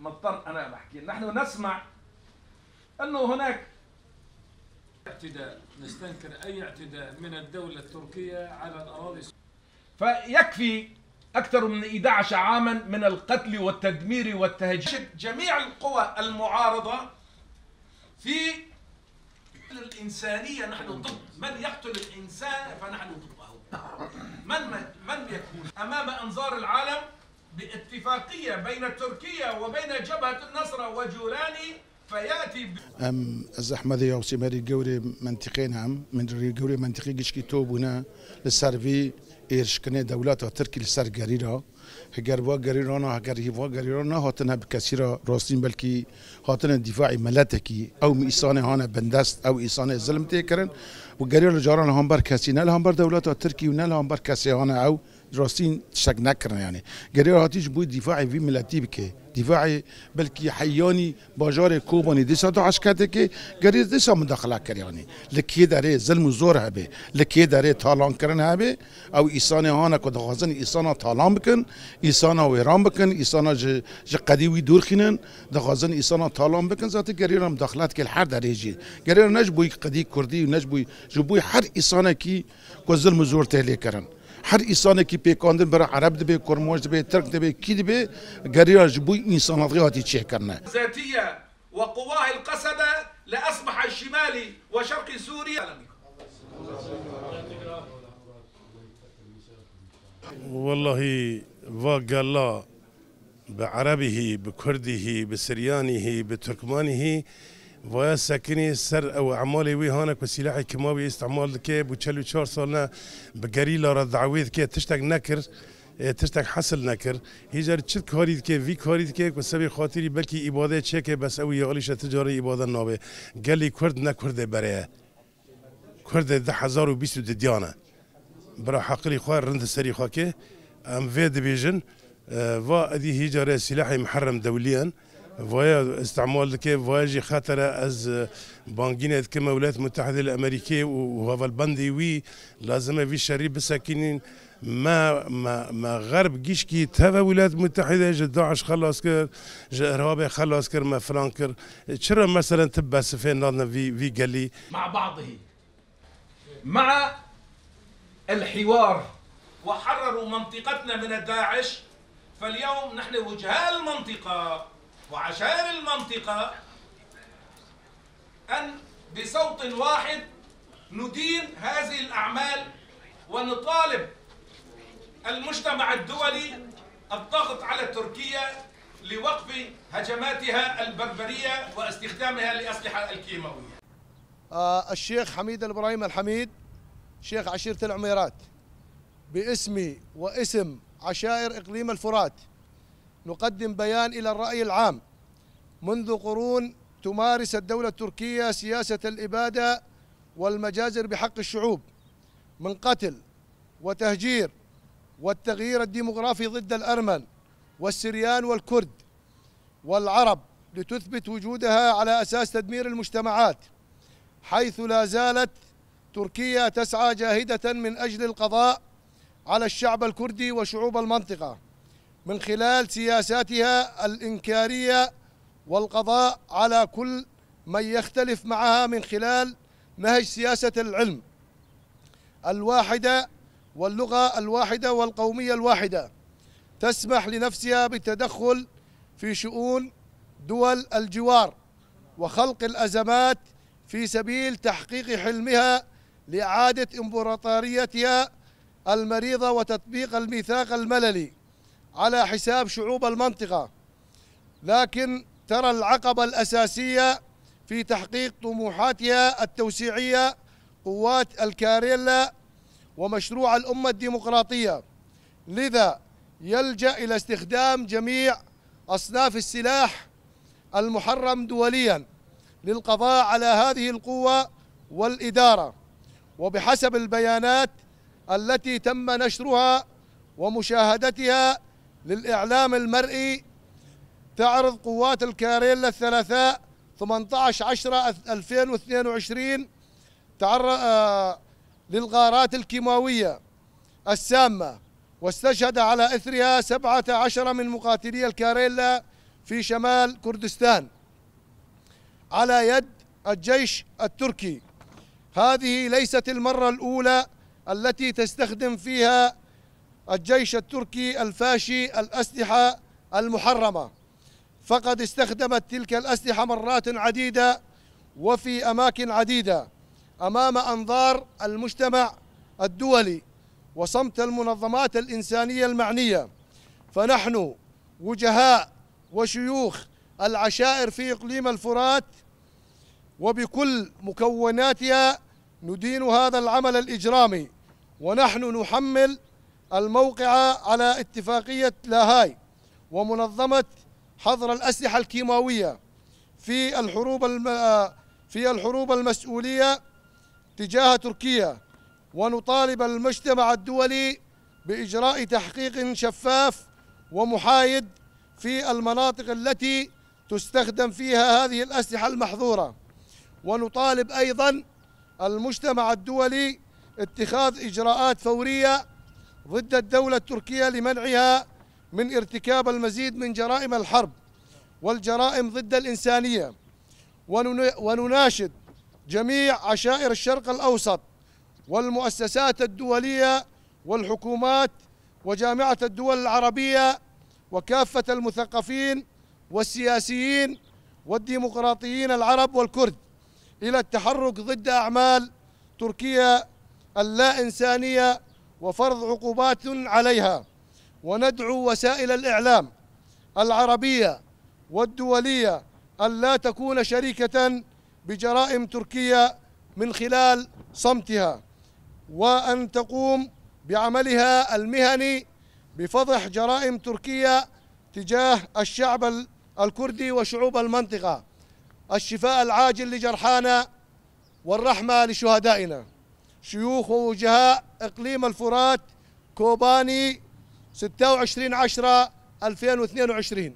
مضطر أنا بحكي. نحن نسمع أنه هناك اعتداء. نستنكر أي اعتداء من الدولة التركية على الأراضي فيكفي أكثر من 11 عاما من القتل والتدمير والتهجير. جميع القوى المعارضة في الإنسانية. نحن ضد من يقتل الإنسان فنحن ضده. من من, من يكون أمام أنظار العالم؟ باتفاقية بين تركيا وبين جبهة النصرة وجولاني فيأتي ب... أم أز احمدی أو سیمری گوری منطقه هم من ری گوری منطقه گشکی تو بونه لسروی ایرشکنه دولت و ترکی لسر گری را هگر وا گری را نه هگر هوا گری را نه هاتن به کسی را راستین بلکی هاتن دفاع ملتکی أو میسان هان بندست أو ایسان ظلم تکرن و گری را جاران هم بر کسی نه هم بر دولت و ترکی و نه هم بر کسی هان أو راسين شك نكرنا يعني قرير هاتيش بوي دفاعي في ملاتي بكي دفاعي بلكي حياني باجار كوباني دي سادو عشكاته كي قرير دي سا مداخلة كرياني لكي داري ظلم زور هبه. لكي داري تالان کرن هبه. او ايسان هانا كو دخوازن ايسان تالان بكن ايسان ويران بكن ايسان جي قديوي دور خينن دخوازن ايسان تالان بكن ذاتي قرير مداخلات كي الحر دريجي قرير نجبوي قدي كردي ونجبوي جبوي هر ايسان كي كو ظلم زور تهلي کرن هر انسان کی پیکاندن برای عرب دبی کرموش دبی ترک دبی کی دبی گریار جبوی انسانات هاتی چه کرنه؟ ذاتية وقواه القسدة لأصبح الشمالي وشرق سوريا والله وقال بعربه بكرده بسريانه بتركمانه وساکنی سر او اعمالی وی هانه که سلاح کماوی استعمال که بو 44 سال نه بگری لارا دعوید که تشتک نکر تشتک حاصل نکر هیجر چت کارید که وی کارید که که سبی خاطری بلکی عباده چه که بس او یالیش تجاری عباده نابه. گلی کرد نکرده بره کرده ده هزار و بیست ده دیانه برا حقلی خواه رند سری خواه که ام وی دبیجن و ادی هیجر سلاح محرم دولیان ويا استعمال كي فواجي خاطر أز بانجينة كما الولايات المتحدة الأمريكية وهذا البندي وي لازم في شريف بساكنين. ما ما ما غرب جيشكي تهوى الولايات المتحدة جا داعش خلاص كر جا إرهاب خلاص كر ما فرانكر شرا مثلا تبع سفين في في قالي مع بعضه. مع الحوار. وحرروا منطقتنا من الداعش. فاليوم نحن وجهاء المنطقة. وعشائر المنطقة أن بصوت واحد ندين هذه الأعمال ونطالب المجتمع الدولي الضغط على تركيا لوقف هجماتها البربرية واستخدامها لأسلحة الكيماوية. آه، الشيخ حميد الابراهيم الحميد شيخ عشيرة العميرات باسمي واسم عشائر إقليم الفرات نقدم بيان إلى الرأي العام. منذ قرون تمارس الدولة التركية سياسة الإبادة والمجازر بحق الشعوب من قتل وتهجير والتغيير الديمغرافي ضد الأرمن والسريان والكرد والعرب لتثبت وجودها على أساس تدمير المجتمعات حيث لا زالت تركيا تسعى جاهدة من أجل القضاء على الشعب الكردي وشعوب المنطقة. من خلال سياساتها الإنكارية والقضاء على كل من يختلف معها من خلال نهج سياسة العلم الواحدة واللغة الواحدة والقومية الواحدة تسمح لنفسها بالتدخل في شؤون دول الجوار وخلق الأزمات في سبيل تحقيق حلمها لإعادة إمبراطوريتها المريضة وتطبيق الميثاق المللي. على حساب شعوب المنطقة. لكن ترى العقبة الأساسية في تحقيق طموحاتها التوسيعية قوات الكاريلا ومشروع الأمة الديمقراطية. لذا يلجأ إلى استخدام جميع أصناف السلاح المحرم دولياً للقضاء على هذه القوة والإدارة. وبحسب البيانات التي تم نشرها ومشاهدتها للإعلام المرئي تعرض قوات الكاريلا الثلاثاء 18 10 2022 تعرض للغارات الكيماوية السامة واستشهد على إثرها 17 من مقاتلي الكاريلا في شمال كردستان. على يد الجيش التركي. هذه ليست المرة الأولى التي تستخدم فيها الجيش التركي الفاشي الأسلحة المحرمة. فقد استخدمت تلك الأسلحة مرات عديدة وفي أماكن عديدة أمام أنظار المجتمع الدولي وصمت المنظمات الإنسانية المعنية. فنحن وجهاء وشيوخ العشائر في إقليم الفرات وبكل مكوناتها ندين هذا العمل الإجرامي. ونحن نحمل الموقع على اتفاقية لاهاي ومنظمة حظر الأسلحة الكيماوية في الحروب في الحروب المسؤولية تجاه تركيا. ونطالب المجتمع الدولي بإجراء تحقيق شفاف ومحايد في المناطق التي تستخدم فيها هذه الأسلحة المحظورة. ونطالب أيضا المجتمع الدولي اتخاذ إجراءات فورية ضد الدولة التركية لمنعها من ارتكاب المزيد من جرائم الحرب والجرائم ضد الإنسانية. ونناشد جميع عشائر الشرق الأوسط والمؤسسات الدولية والحكومات وجامعة الدول العربية وكافة المثقفين والسياسيين والديمقراطيين العرب والكرد إلى التحرك ضد أعمال تركيا اللا إنسانية وفرض عقوبات عليها. وندعو وسائل الإعلام العربية والدولية ألا تكون شريكة بجرائم تركيا من خلال صمتها وأن تقوم بعملها المهني بفضح جرائم تركيا تجاه الشعب الكردي وشعوب المنطقة. الشفاء العاجل لجرحانا والرحمة لشهدائنا. شيوخ ووجهاء إقليم الفرات كوباني 26 10 2022